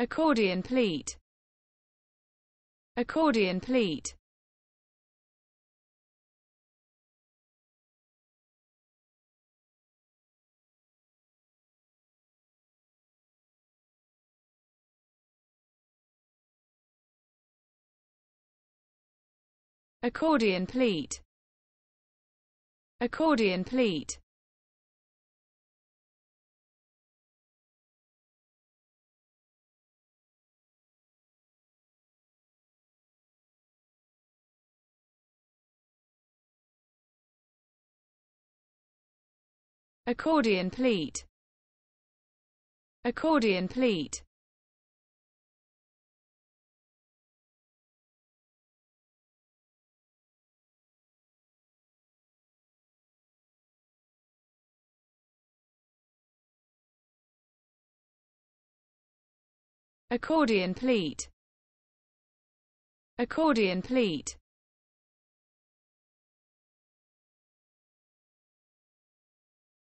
accordion pleat. Accordion pleat. Accordion pleat. Accordion pleat accordion pleat. Accordion pleat. Accordion pleat. Accordion pleat